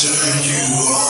turn you on.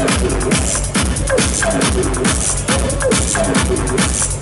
Thank you.